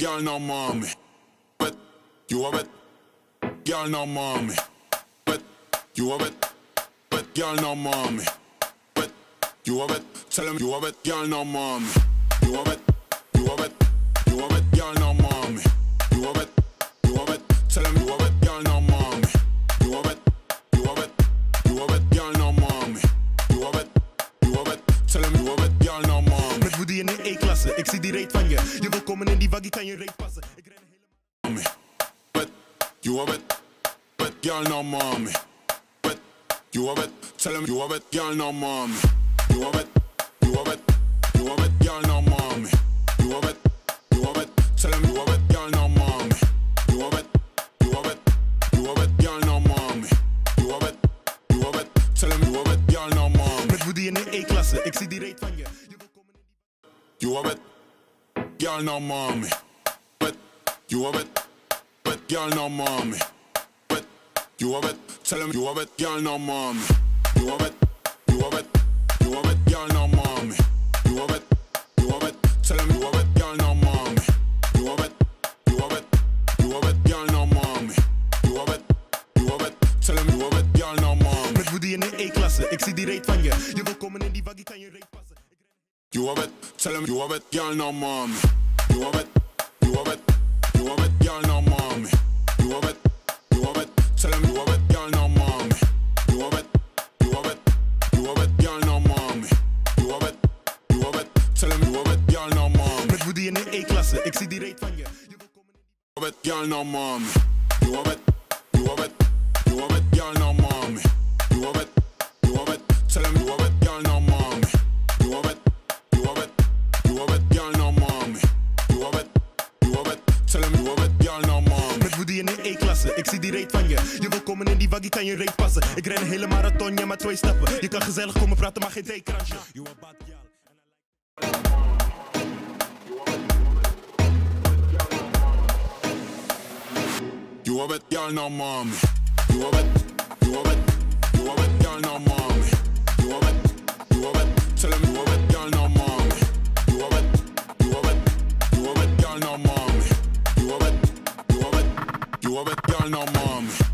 girl, no mommy. But you have it, girl, no mommy. But you have it, but girl, no mommy. But you have it, tell him you have it, girl, no mommy. You have it, you have it, you have it, girl, no mommy. You have it, you have it, tell him you have it, girl, no mommy. You have it, you have it, you have it, girl, no mommy. You have it, you have it, tell him you have it, girl, no mommy. Woede in de E-klasse, ik zie die reet van je. Je wil komen in die waggie, kan je reet passen. Ik ren helemaal... mommy. But you have it, but girl no mommy. But you have it, tell him you have it, girl no mommy. You have it, you have it, you have it, girl no mommy. You have it, you have it, tell him you have it, girl no mommy. You have it, you have it, you have it, girl no mommy. You have it, you have it, tell him you have it, girl no mommy. Met woede in de E-klasse, ik zie die reet van je. You have it, girl no mommy. But you have it, but girl no mommy. But you have it, tell him you have it, girl no mommy. You have it, you have it, you have it, girl no mommy. You have it, you have it, tell him you have it, girl no mommy. You have it, you have it, you have it, girl no mommy. You have it, you have it, tell him you have it, girl no mommy. Met woede in de E-klasse, ik zie die reet van je. Je wil komen in die waggie, kan je reet passen. You have it, tell him you have it, girl no mommy. You have it, you have it, you have it, girl no mommy. You have it, you have it, tell him you have it, girl no mommy. You have it, you have it, you have it, girl no mommy. You have it, you have it, tell him you have it, girl no mommy. Met woede in de E-klasse, ik zie die reet van je. Je wil komen in die... You have it, girl no mommy. You have it, you have it, you have it, girl no mommy. Girl no mommy. You have it, you have it, tell him you have it, girl no mommy. Met woede in de E-klasse, ik zie die reet van je. Je wil komen in die waggie, kan je reet passen. Ik ren een hele marathon, ja maar twee stappen. Je kan gezellig komen praten, maar geen theekransje. You a bad. You have it, girl no mommy. You a bad no mommy.